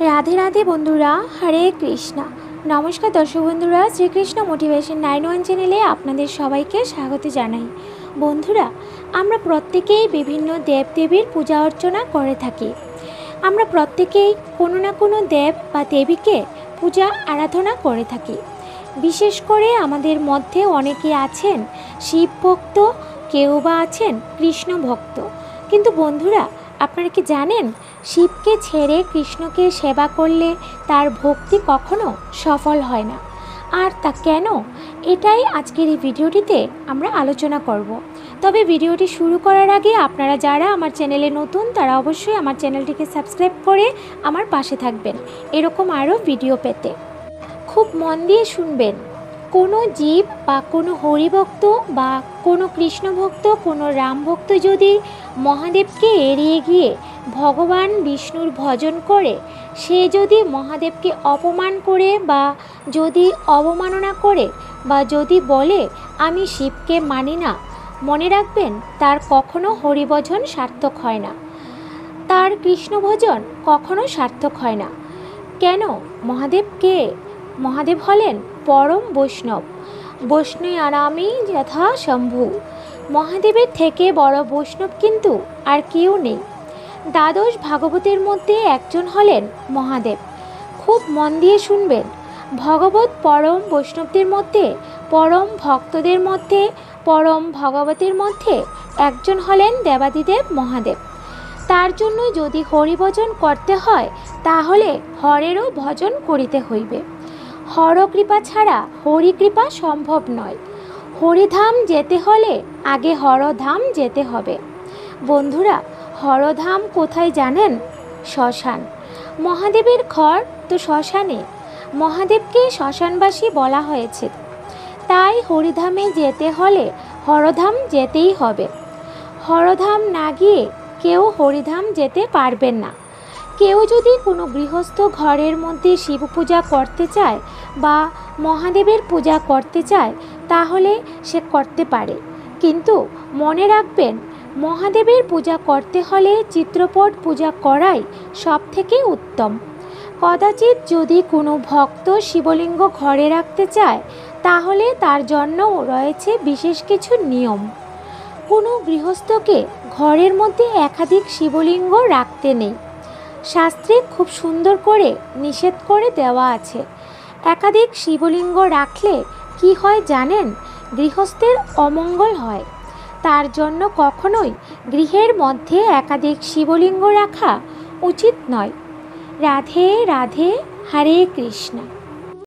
রাধে রাধে বন্ধুরা, হরে কৃষ্ণা। নমস্কার দর্শক বন্ধুরা, শ্রীকৃষ্ণ মোটিভেশন নাইন ওয়ান চ্যানেলে আপনাদের সবাইকে স্বাগত জানাই। বন্ধুরা, আমরা প্রত্যেকেই বিভিন্ন দেবদেবীর পূজা অর্চনা করে থাকি। আমরা প্রত্যেকেই কোনো না কোনো দেব বা দেবীকে পূজা আরাধনা করে থাকি। বিশেষ করে আমাদের মধ্যে অনেকে আছেন শিব ভক্ত, কেউ বা আছেন কৃষ্ণ ভক্ত। কিন্তু বন্ধুরা, আপনারা কি জানেন শিবকে ছেড়ে কৃষ্ণকে সেবা করলে তার ভক্তি কখনো সফল হয় না। আর তা কেন? এটাই আজকের এই ভিডিওটিতে আমরা আলোচনা করব। তবে ভিডিওটি শুরু করার আগে আপনারা যারা আমার চ্যানেলে নতুন, তারা অবশ্যই আমার চ্যানেলটিকে সাবস্ক্রাইব করে আমার পাশে থাকবেন। এরকম আরও ভিডিও পেতে। খুব মন দিয়ে শুনবেন। কোনো জীব বা কোনো হরিভক্ত বা কোনো কৃষ্ণভক্ত, কোনো রামভক্ত যদি মহাদেবকে এড়িয়ে গিয়ে ভগবান বিষ্ণুর ভজন করে, সে যদি মহাদেবকে অপমান করে বা যদি অবমাননা করে বা যদি বলে, আমি শিবকে মানি না, মনে রাখবেন তার কখনো হরিভজন সার্থক হয় না। তার কৃষ্ণভজন কখনো সার্থক হয় না। কেন? মহাদেব কে মহাদেব হলেন পরম বৈষ্ণব। বৈষ্ণব আরামী যথা শম্ভু মহাদেবের থেকে বড় বৈষ্ণব কিন্তু আর কেউ নেই। দ্বাদশ ভাগবতের মধ্যে একজন হলেন মহাদেব। খুব মন দিয়ে শুনবেন। ভগবত পরম বৈষ্ণবদের মধ্যে, পরম ভক্তদের মধ্যে, পরম ভগবতের মধ্যে একজন হলেন দেবাদিদেব মহাদেব। তার জন্য যদি হরিভজন করতে হয়, তাহলে হরেরও ভজন করিতে হইবে। হরকৃপা ছাড়া হরিকৃপা সম্ভব নয়। হরিধাম যেতে হলে আগে হরধাম যেতে হবে। বন্ধুরা হরধাম কোথায় জানেন? শ্মশান। মহাদেবের ঘর তো শ্মশানে। মহাদেবকে শ্মশানবাসী বলা হয়েছে। তাই হরিধামে যেতে হলে হরধাম যেতেই হবে। হরধাম না গিয়ে কেউ হরিধাম যেতে পারবেন না। কেউ যদি কোনো গৃহস্থ ঘরের মধ্যে শিব পূজা করতে চায় বা মহাদেবের পূজা করতে চায়, তাহলে সে করতে পারে। কিন্তু মনে রাখবেন মহাদেবের পূজা করতে হলে চিত্রপট পূজা করাই সব থেকে উত্তম। কদাচিৎ যদি কোনো ভক্ত শিবলিঙ্গ ঘরে রাখতে চায়, তাহলে তার জন্য রয়েছে বিশেষ কিছু নিয়ম। কোনো গৃহস্থকে ঘরের মধ্যে একাধিক শিবলিঙ্গ রাখতে নেই। শাস্ত্রে খুব সুন্দর করে নিষেধ করে দেওয়া আছে। একাধিক শিবলিঙ্গ রাখলে কি হয় জানেন? গৃহস্থের অমঙ্গল হয়। তার জন্য কখনোই গৃহের মধ্যে একাধিক শিবলিঙ্গ রাখা উচিত নয়। রাধে রাধে হরে কৃষ্ণ।